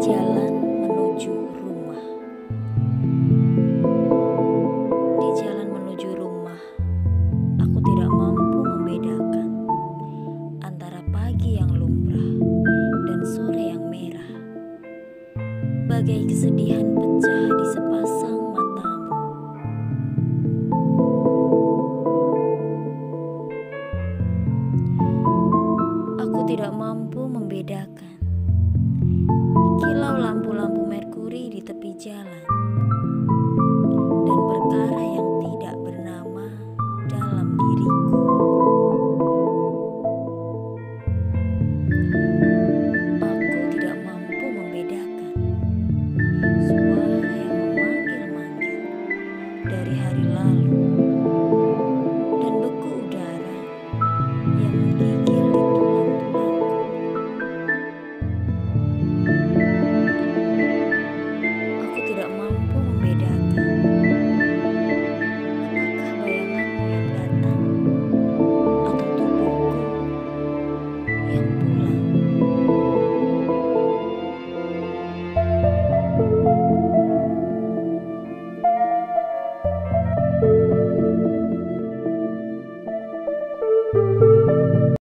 jalan menuju rumah. Di jalan menuju rumah, aku tidak mampu membedakan antara pagi yang lumrah dan sore yang merah. Bagai kesedihan pecah di sepasang matamu. Aku tidak mampu membedakan dari hari lalu.